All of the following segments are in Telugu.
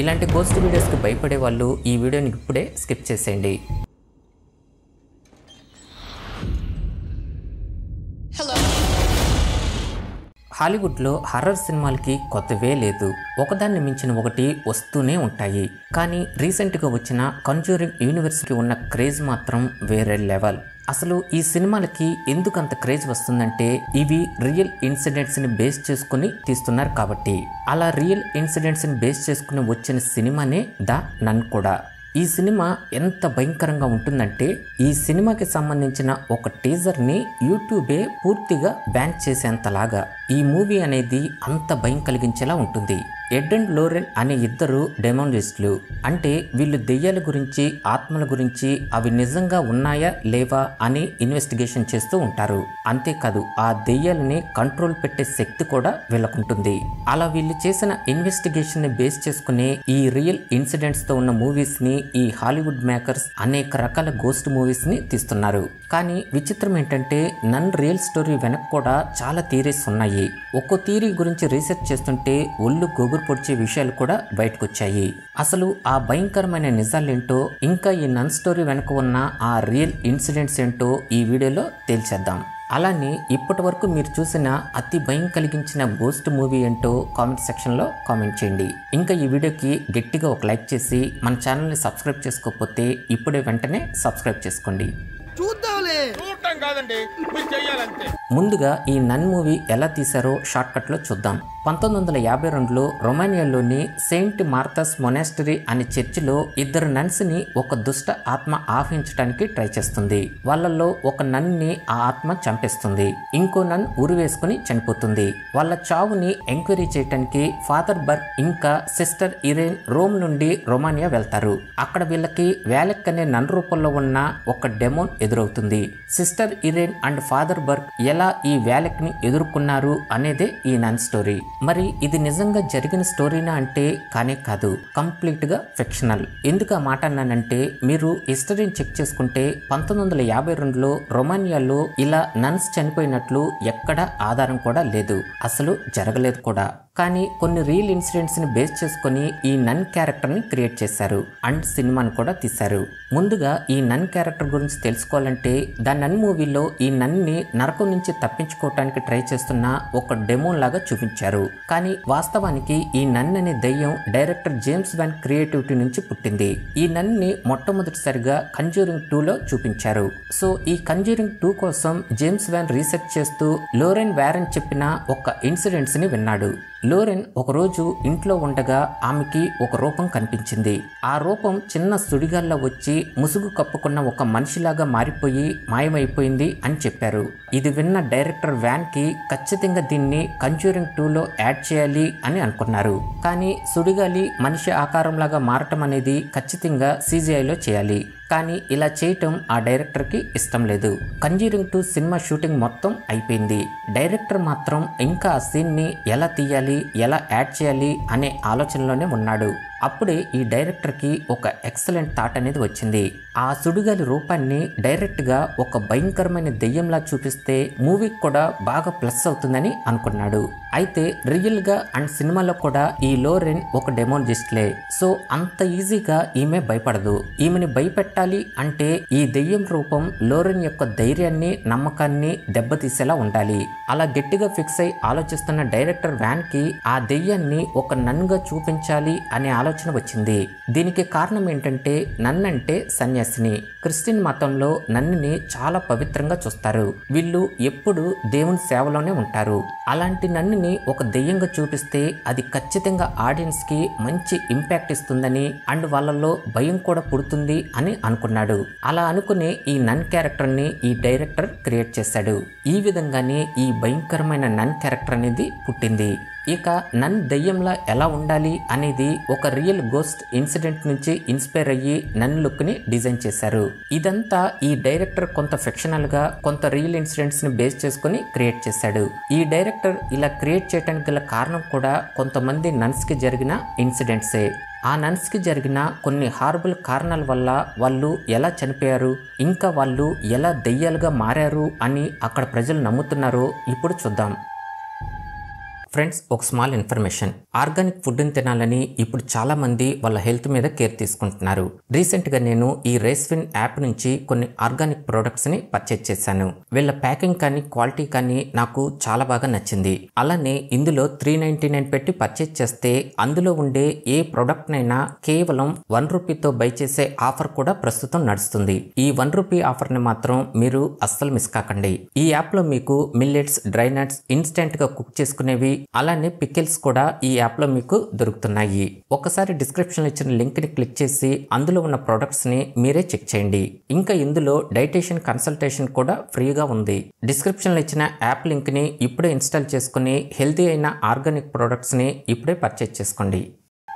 ఇలాంటి గోస్ట్ వీడియోస్కి భయపడే వాళ్ళు ఈ వీడియోని ఇప్పుడే స్కిప్ చేసేయండి. హాలీవుడ్లో హర్రర్ సినిమాలకి కొత్తవే లేదు. ఒకదాన్ని మించిన ఒకటి వస్తూనే ఉంటాయి. కానీ రీసెంట్గా వచ్చిన కన్జూరింగ్ యూనివర్స్కి ఉన్న క్రేజ్ మాత్రం వేరే లెవెల్. అసలు ఈ సినిమాలకి ఎందుకంత క్రేజ్ వస్తుందంటే ఇవి రియల్ ఇన్సిడెంట్స్ని బేస్ చేసుకుని తీస్తున్నారు కాబట్టి. అలా రియల్ ఇన్సిడెంట్స్ని బేస్ చేసుకుని వచ్చిన సినిమానే ద నన్ కూడా. ఈ సినిమా ఎంత భయంకరంగా ఉంటుందంటే ఈ సినిమాకి సంబంధించిన ఒక టీజర్ని యూట్యూబే పూర్తిగా బ్యాన్ చేసేంతలాగా. ఈ మూవీ అనేది అంత భయం కలిగించేలా ఉంటుంది. ఎడ్ అండ్ లోరెన్ అనే ఇద్దరు డెమోనిస్టులు అంటే వీళ్ళు దెయ్యాల గురించి ఆత్మల గురించి అవి నిజంగా ఉన్నాయా లేవా అని ఇన్వెస్టిగేషన్ చేస్తూ ఉంటారు. అంతేకాదు ఆ దెయ్యాలని కంట్రోల్ పెట్టే శక్తి కూడా వీళ్ళకుంటుంది. అలా వీళ్ళు చేసిన ఇన్వెస్టిగేషన్ని బేస్ చేసుకునే ఈ రియల్ ఇన్సిడెంట్స్తో ఉన్న మూవీస్ని ఈ హాలీవుడ్ మేకర్స్ అనేక రకాల గోస్ట్ మూవీస్ని తీస్తున్నారు. కానీ విచిత్రం ఏంటంటే నన్ రియల్ స్టోరీ వెనక్ కూడా చాలా థీరీస్ ఉన్నాయి. ఒక్కో థీరీ గురించి రీసెర్చ్ చేస్తుంటే ఒళ్ళు గొగురు పొడిచే విషయాలు కూడా బయటకు వచ్చాయి అసలు ఆ భయంకరమైన నిజాలేంటో ఇంకా ఈ నన్ స్టోరీ వెనుక ఉన్న ఆ రియల్ ఇన్సిడెంట్స్ ఏంటో ఈ వీడియోలో తేల్చేద్దాం అలానే ఇప్పటి వరకు మీరు చూసిన అతి భయం కలిగించిన గోస్ట్ మూవీ ఏంటో కామెంట్ సెక్షన్లో కామెంట్ చేయండి. ఇంకా ఈ వీడియోకి గట్టిగా ఒక లైక్ చేసి మన ఛానల్ని సబ్స్క్రైబ్ చేసుకోకపోతే ఇప్పుడే వెంటనే సబ్స్క్రైబ్ చేసుకోండి. చూడటం కాదండి మీరు చెయ్యాలంతే. ముందుగా ఈ నన్ మూవీ ఎలా తీశారో షార్ట్ కట్లో చూద్దాం. పంతొమ్మిది వందల యాభై రెండులో రొమానియాలోని సెయింట్ మార్తస్ మొనాస్టరీ అనే చర్చిలో ఇద్దరు నన్స్ని ఒక దుష్ట ఆత్మ ఆహ్వానించడానికి ట్రై చేస్తుంది. వాళ్ళల్లో ఒక నన్ని ఆ ఆత్మ చంపేస్తుంది. ఇంకో నన్ ఉరి వేసుకుని చనిపోతుంది. వాళ్ళ చావుని ఎంక్వైరీ చేయడానికి ఫాదర్ బర్గ్ ఇంకా సిస్టర్ ఇరేన్ రోమ్ నుండి రొమానియా వెళ్తారు. అక్కడ వీళ్ళకి వ్యాలెక్ అనే నన్ రూపంలో ఉన్న ఒక డెమోన్ ఎదురవుతుంది. Sister Irene and father Burke ఎలా ఈ వ్యాలెక్ని ఎదుర్కొన్నారు అనేదే ఈ నన్ స్టోరీ. మరి ఇది నిజంగా జరిగిన స్టోరీనా అంటే కానే కాదు కంప్లీట్గా ఫిక్షనల్. ఎందుకు ఆ మాట అన్నానంటే మీరు హిస్టరీని చెక్ చేసుకుంటే పంతొమ్మిది వందల యాభై రెండులో రొమానియాలో ఇలా నన్స్ చనిపోయినట్లు ఎక్కడ ఆధారం కూడా లేదు. అసలు జరగలేదు కూడా. కానీ కొన్ని రియల్ ఇన్సిడెంట్స్ని బేస్ చేసుకొని ఈ నన్ క్యారెక్టర్ని క్రియేట్ చేశారు అండ్ సినిమాను కూడా తీశారు. ముందుగా ఈ నన్ క్యారెక్టర్ గురించి తెలుసుకోవాలంటే ద నన్ మూవీలో ఈ నన్ని నరకం నుంచి తప్పించుకోవటానికి ట్రై చేస్తున్న ఒక డెమోన్ లాగా చూపించారు. కానీ వాస్తవానికి ఈ నన్ అనే దయ్యం డైరెక్టర్ జేమ్స్ వ్యాన్ క్రియేటివిటీ నుంచి పుట్టింది. ఈ నన్ని మొట్టమొదటిసారిగా కంజూరింగ్ టూలో చూపించారు. సో ఈ కంజూరింగ్ టూ కోసం జేమ్స్ వ్యాన్ రీసెర్చ్ చేస్తూ లోరెన్ వ్యారన్ చెప్పిన ఒక ఇన్సిడెంట్స్ని విన్నాడు. లోరెన్ ఒకరోజు ఇంట్లో ఉండగా ఆమెకి ఒక రూపం కనిపించింది. ఆ రూపం చిన్న సుడిగాల్లో వచ్చి ముసుగు కప్పుకున్న ఒక మనిషిలాగా మారిపోయి మాయమైపోయింది అని చెప్పారు. ఇది విన్న డైరెక్టర్ వ్యాన్కి ఖచ్చితంగా దీన్ని కంజ్యూరింగ్ టూలో యాడ్ చేయాలి అని అనుకున్నారు. కానీ సుడిగాలి మనిషి ఆకారంలాగా మారటం అనేది ఖచ్చితంగా సీజీఐలో చేయాలి. కానీ ఇలా చేయటం ఆ డైరెక్టర్కి ఇష్టం లేదు. కంజీరింగ్ టూ సినిమా షూటింగ్ మొత్తం అయిపోయింది. డైరెక్టర్ మాత్రం ఇంకా ఆ సీన్ని ఎలా తీయాలి ఎలా యాడ్ చేయాలి అనే ఆలోచనలోనే ఉన్నాడు. అప్పుడే ఈ డైరెక్టర్కి ఒక ఎక్సలెంట్ థాట్ అనేది వచ్చింది. ఆ సుడిగాలి రూపాన్ని డైరెక్ట్గా ఒక భయంకరమైన దెయ్యంలా చూపిస్తే మూవీకి కూడా బాగా ప్లస్ అవుతుందని అనుకున్నాడు. అయితే రియల్గా అండ్ సినిమాలో కూడా ఈ లోరెన్ ఒక డెమోలజిస్ట్లే. సో అంత ఈజీగా ఈమె భయపడదు. ఈమెని భయపెట్టాలి అంటే ఈ దెయ్యం రూపం లోరెన్ యొక్క ధైర్యాన్ని నమ్మకాన్ని దెబ్బతీసేలా ఉండాలి. అలా గట్టిగా ఫిక్స్ అయి ఆలోచిస్తున్న డైరెక్టర్ వ్యాన్కి ఆ దెయ్యాన్ని ఒక నన్గా చూపించాలి అనే ఆలోచన ఆలోచన వచ్చింది. దీనికి కారణం ఏంటంటే నన్నంటే సన్యాసిని. క్రిస్టియన్ మతంలో నన్నుని చాలా పవిత్రంగా చూస్తారు. వీళ్ళు ఎప్పుడు దేవుని సేవలోనే ఉంటారు. అలాంటి నన్నుని ఒక దెయ్యంగా చూపిస్తే అది ఖచ్చితంగా ఆడియన్స్కి మంచి ఇంపాక్ట్ ఇస్తుందని అండ్ వాళ్ళలో భయం కూడా పుడుతుంది అని అనుకున్నాడు. అలా అనుకునే ఈ నన్ క్యారెక్టర్ని ఈ డైరెక్టర్ క్రియేట్ చేశాడు. ఈ విధంగానే ఈ భయంకరమైన నన్ క్యారెక్టర్ అనేది పుట్టింది. ఇక నన్ దెయ్యంలా ఎలా ఉండాలి అనేది ఒక రియల్ గోస్ట్ ఇన్సిడెంట్ నుంచి ఇన్స్పైర్ అయ్యి నన్ లుక్ని డిజైన్ చేశారు. ఇదంతా ఈ డైరెక్టర్ కొంత ఫిక్షనల్గా కొంత రియల్ ఇన్సిడెంట్స్ని బేస్ చేసుకుని క్రియేట్ చేశాడు. ఈ డైరెక్టర్ ఇలా క్రియేట్ చేయడానికి గల కారణం కూడా కొంతమంది నన్స్కి జరిగిన ఇన్సిడెంట్సే ఆ నన్స్కి జరిగిన కొన్ని హార్బుల్ కారణాల వల్ల వాళ్ళు ఎలా చనిపోయారు ఇంకా వాళ్ళు ఎలా దెయ్యాలుగా మారారు అని అక్కడ ప్రజలు నమ్ముతున్నారో ఇప్పుడు చూద్దాం. ఫ్రెండ్స్ ఒక స్మాల్ ఇన్ఫర్మేషన్ ఆర్గానిక్ ఫుడ్ని తినాలని ఇప్పుడు చాలామంది వాళ్ళ హెల్త్ మీద కేర్ తీసుకుంటున్నారు. రీసెంట్గా నేను ఈ రేస్విన్ యాప్ నుంచి కొన్ని ఆర్గానిక్ ప్రోడక్ట్స్ని పర్చేజ్ చేశాను. వీళ్ళ ప్యాకింగ్ కానీ క్వాలిటీ కానీ నాకు చాలా బాగా నచ్చింది. అలానే ఇందులో త్రీ నైన్టీ నైన్ పెట్టి పర్చేజ్ చేస్తే అందులో ఉండే ఏ ప్రోడక్ట్నైనా కేవలం వన్ రూపీతో బై చేసే ఆఫర్ కూడా ప్రస్తుతం నడుస్తుంది. ఈ వన్ రూపీ ఆఫర్ని మాత్రం మీరు అస్సలు మిస్ కాకండి. ఈ యాప్లో మీకు మిల్లెట్స్ డ్రై నట్స్ ఇన్స్టెంట్గా కుక్ చేసుకునేవి అలానే పికిల్స్ కూడా ఈ యాప్లో మీకు దొరుకుతున్నాయి. ఒకసారి డిస్క్రిప్షన్లో ఇచ్చిన లింక్ని క్లిక్ చేసి అందులో ఉన్న ప్రొడక్ట్స్ని మీరే చెక్ చేయండి. ఇంకా ఇందులో డైటేషన్ కన్సల్టేషన్ కూడా ఫ్రీగా ఉంది. డిస్క్రిప్షన్లో ఇచ్చిన యాప్ లింక్ని ఇప్పుడే ఇన్స్టాల్ చేసుకుని హెల్తీ అయిన ఆర్గానిక్ ప్రొడక్ట్స్ని ఇప్పుడే పర్చేజ్ చేసుకోండి.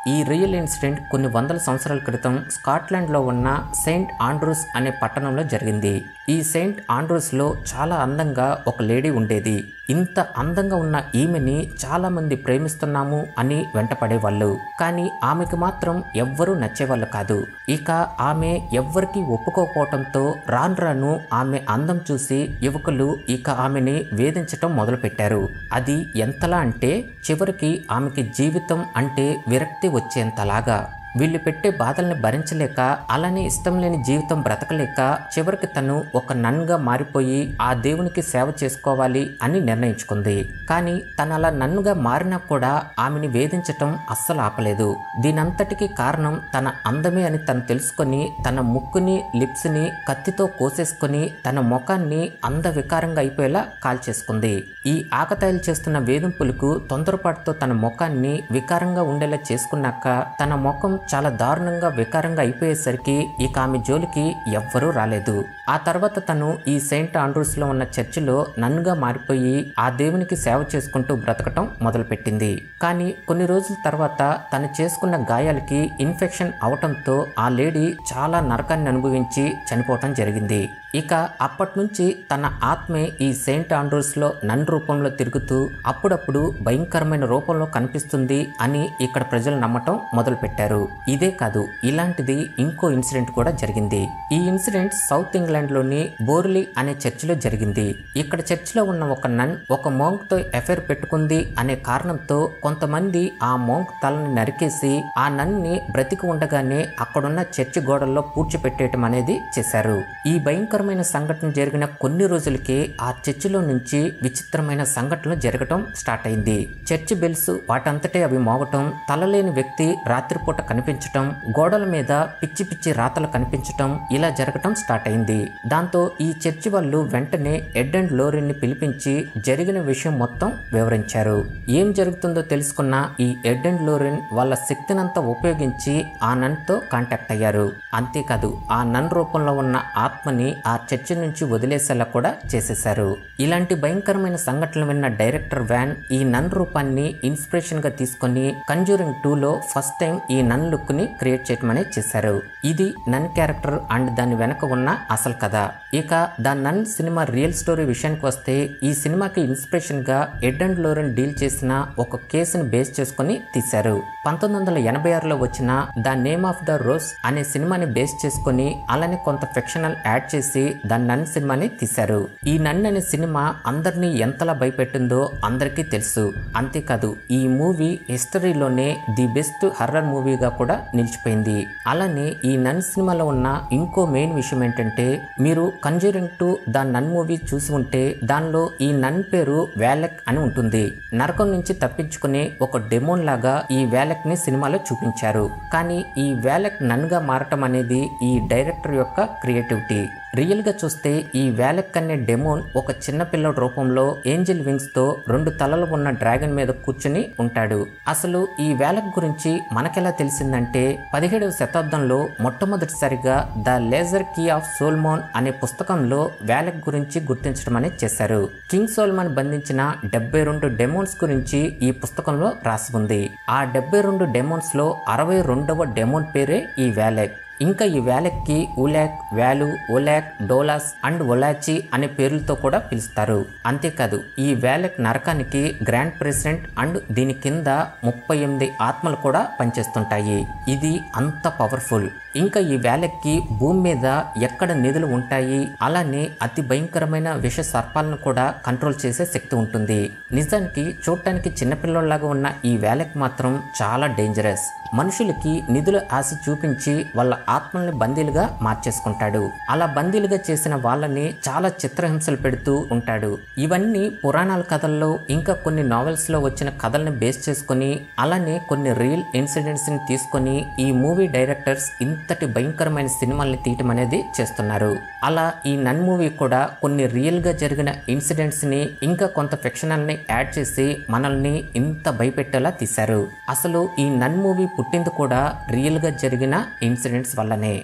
ఈ రియల్ ఇన్సిడెంట్ కొన్ని వందల సంవత్సరాల క్రితం స్కాట్లాండ్లో ఉన్న సెయింట్ ఆండ్రూస్ అనే పట్టణంలో జరిగింది. ఈ సెయింట్ ఆండ్రూస్లో చాలా అందంగా ఒక లేడీ ఉండేది. ఇంత అందంగా ఉన్న ఈమెని చాలామంది ప్రేమిస్తున్నాము అని వెంటపడేవాళ్ళు. కానీ ఆమెకు మాత్రం ఎవ్వరూ నచ్చేవాళ్ళు కాదు. ఇక ఆమె ఎవ్వరికి ఒప్పుకోకపోవటంతో రాను రాను ఆమె అందం చూసి యువకులు ఇక ఆమెని వేధించటం మొదలుపెట్టారు. అది ఎంతలా అంటే చివరికి ఆమెకి జీవితం అంటే విరక్తి వచ్చేంతలాగా వీళ్ళు పెట్టే బాధల్ని భరించలేక అలానే ఇష్టం లేని జీవితం బ్రతకలేక చివరికి తను ఒక నన్గా మారిపోయి ఆ దేవునికి సేవ చేసుకోవాలి అని నిర్ణయించుకుంది. కానీ తను అలా నన్నుగా మారినా కూడా ఆమెని వేధించటం అస్సలు ఆపలేదు. దీనంతటికీ కారణం తన అందమే అని తను తెలుసుకొని తన ముక్కుని లిప్స్ని కత్తితో కోసేసుకొని తన ముఖాన్ని అందవికారంగా అయిపోయేలా కాల్చేసుకుంది ఈ ఆకతాయిలు చేస్తున్న వేధింపులకు తొందరపాటుతో తన ముఖాన్ని వికారంగా ఉండేలా చేసుకున్నాక తన ముఖం చాలా దారుణంగా వికారంగా అయిపోయేసరికి ఇక ఆమె జోలికి ఎవ్వరూ రాలేదు. ఆ తర్వాత తను ఈ సెయింట్ ఆండ్రూస్లో ఉన్న చర్చిలో నన్నుగా మారిపోయి ఆ దేవునికి సేవ చేసుకుంటూ బ్రతకటం మొదలుపెట్టింది. కానీ కొన్ని రోజుల తర్వాత తను చేసుకున్న గాయాలకి ఇన్ఫెక్షన్ అవటంతో ఆ లేడీ చాలా నరకాన్ని అనుభవించి చనిపోవటం జరిగింది. ఇక అప్పటి నుంచి తన ఆత్మే ఈ సెయింట్ ఆండ్రూస్లో నన్ రూపంలో తిరుగుతూ అప్పుడప్పుడు భయంకరమైన రూపంలో కనిపిస్తుంది అని ఇక్కడ ప్రజలు నమ్మటం మొదలుపెట్టారు. ఇదే కాదు ఇలాంటిది ఇంకో ఇన్సిడెంట్ కూడా జరిగింది. ఈ ఇన్సిడెంట్ సౌత్ ఇంగ్లాండ్లోని బోర్లీ అనే చర్చిలో జరిగింది. ఇక్కడ చర్చిలో ఉన్న ఒక నన్ ఒక మోంక్తో ఎఫైర్ పెట్టుకుంది అనే కారణంతో కొంతమంది ఆ మోంక్ తలని నరికేసి ఆ నన్ని బ్రతికి ఉండగానే అక్కడున్న చర్చి గోడల్లో పూడ్చిపెట్టేయటం అనేది చేశారు. ఈ భయంకర విచిత్రమైన సంఘటన జరిగిన కొన్ని రోజులకే ఆ చర్చిలో నుంచి విచిత్రమైన సంఘటనలు జరగటం స్టార్ట్ అయింది. చర్చి బెల్స్ వాటంతటే అవి మోగటం తలలేని వ్యక్తి రాత్రిపూట కనిపించటం గోడల మీద పిచ్చి పిచ్చి రాతలు కనిపించటం ఇలా జరగటం స్టార్ట్ అయింది. దాంతో ఈ చర్చి వాళ్ళు వెంటనే ఎడ్ అండ్ లోరిన్ని పిలిపించి జరిగిన విషయం మొత్తం వివరించారు. ఏం జరుగుతుందో తెలుసుకున్న ఈ ఎడ్ అండ్ లోరిన్ వాళ్ళ శక్తినంతా ఉపయోగించి ఆ నన్తో కాంటాక్ట్ అయ్యారు. అంతేకాదు ఆ నన్ రూపంలో ఉన్న ఆత్మని ఆ ఆ చర్చి నుంచి వదిలేసేలా కూడా చేసేశారు. ఇలాంటి భయంకరమైన సంఘటనలు విన్న డైరెక్టర్ వ్యాన్ ఈ నన్ రూపాన్ని ఇన్స్పిరేషన్గా తీసుకొని కంజూరింగ్ టూలో ఫస్ట్ టైం ఈ నన్ లుక్ని క్రియేట్ చేయటం అనేది చేశారు. ఇది నన్ క్యారెక్టర్ అండ్ దాని వెనక ఉన్న అసలు కథ. ఇక the nun cinema real story విషయానికి వస్తే ఈ సినిమాకి ఇన్స్పిరేషన్గా ఎడ్ అండ్ లోరెన్ డీల్ చేసిన ఒక కేసుని బేస్ చేసుకొని తీశారు. పంతొమ్మిది వందల ఎనభై ఆరులో వచ్చిన the name of the rose అనే సినిమాని బేస్ చేసుకొని అలానే కొంత ఫిక్షనల్ యాడ్ చేసి ద నన్ సినిమాని తీశారు. ఈ నన్ అనే సినిమా అందరినీ ఎంతలా భయపెట్టిందో అందరికీ తెలుసు. అంతేకాదు ఈ మూవీ హిస్టరీలోనే ది బెస్ట్ హర్రర్ మూవీగా కూడా నిలిచిపోయింది. అలానే ఈ నన్ సినిమాలో ఉన్న ఇంకో మెయిన్ విషయం ఏంటంటే మీరు Conjuring two the nun movie చూసి ఉంటే దానిలో ఈ నన్ పేరు వ్యాలెక్ అని ఉంటుంది. నరకం నుంచి తప్పించుకునే ఒక డెమోన్ లాగా ఈ వేలక్ని సినిమాలో చూపించారు. కానీ ఈ వ్యాలెక్ నన్గా మారటం అనేది ఈ డైరెక్టర్ యొక్క క్రియేటివిటీ. రియల్గా చూస్తే ఈ వ్యాలెక్ అనే డెమోన్ ఒక చిన్నపిల్లడి రూపంలో ఏంజిల్ వింగ్స్తో రెండు తలలు ఉన్న డ్రాగన్ మీద కూర్చుని ఉంటాడు. అసలు ఈ వ్యాలక్ గురించి మనకెలా తెలిసిందంటే పదిహేడవ శతాబ్దంలో మొట్టమొదటిసారిగా the lesser key of Solomon అనే పుస్తకంలో వ్యాలెక్ గురించి గుర్తించడం అనేది చేశారు. కింగ్ సోల్మాన్ బంధించిన డెబ్బై రెండు డెమోన్స్ గురించి ఈ పుస్తకంలో రాసి ఉంది. ఆ డెబ్బై రెండు డెమోన్స్లో అరవై రెండవ డెమోన్ పేరే ఈ వ్యాలెక్ ఇంకా ఈ వ్యాలెక్కి ఉలాక్ వ్యాలు ఒలాక్ డోలాస్ అండ్ ఒలాచి అనే పేర్లతో కూడా పిలుస్తారు. అంతేకాదు ఈ వ్యాలెక్ నరకానికి గ్రాండ్ ప్రెసిడెంట్ అండ్ దీని కింద ముప్పై ఎనిమిది ఆత్మలు కూడా పనిచేస్తుంటాయి. ఇది అంత పవర్ఫుల్. ఇంకా ఈ వేలకి భూమి మీద ఎక్కడ నిధులు ఉంటాయి? అలానే అతి భయంకరమైన విష సర్పాలను కూడా కంట్రోల్ చేసే శక్తి ఉంటుంది. నిజానికి చూడటానికి చిన్నపిల్లల్లాగా ఉన్న ఈ వేలకి మాత్రం చాలా డేంజరస్ మనుషులకి నిధుల ఆశ చూపించి వాళ్ళ ఆత్మల్ని బందీలుగా మార్చేసుకుంటాడు. అలా బందీలుగా చేసిన వాళ్ళని చాలా చిత్రహింసలు పెడుతూ ఉంటాడు. ఇవన్నీ పురాణాల కథల్లో ఇంకా కొన్ని నావెల్స్లో వచ్చిన కథల్ని బేస్ చేసుకొని అలానే కొన్ని రియల్ ఇన్సిడెంట్స్ని తీసుకొని ఈ మూవీ డైరెక్టర్స్ అంతటి భయంకరమైన సినిమాల్ని తీయటం అనేది చేస్తున్నారు. అలా ఈ నన్ మూవీ కూడా కొన్ని రియల్గా జరిగిన ఇన్సిడెంట్స్ని ఇంకా కొంత ఫిక్షనల్ని యాడ్ చేసి మనల్ని ఇంత భయపెట్టేలా తీశారు. అసలు ఈ నన్ మూవీ పుట్టింది కూడా రియల్గా జరిగిన ఇన్సిడెంట్స్ వల్లనే.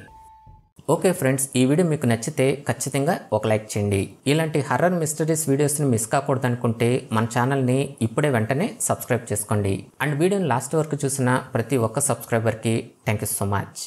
ఓకే ఫ్రెండ్స్ ఈ వీడియో మీకు నచ్చితే ఖచ్చితంగా ఒక లైక్ చేయండి. ఇలాంటి హర్రర్ మిస్టరీస్ వీడియోస్ని మిస్ కాకూడదు అనుకుంటే మన ఛానల్ని ఇప్పుడే వెంటనే సబ్స్క్రైబ్ చేసుకోండి. అండ్ వీడియోని లాస్ట్ వరకు చూసిన ప్రతి ఒక్క సబ్స్క్రైబర్కి థ్యాంక్ యూ సో మచ్.